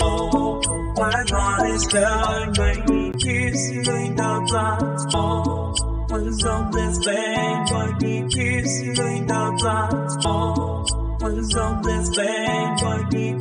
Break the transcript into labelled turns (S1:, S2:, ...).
S1: Oh, My God is telling me, kiss me the blood. Oh was on this bed, baby, kiss you in the glass, oh, was on this bed, baby,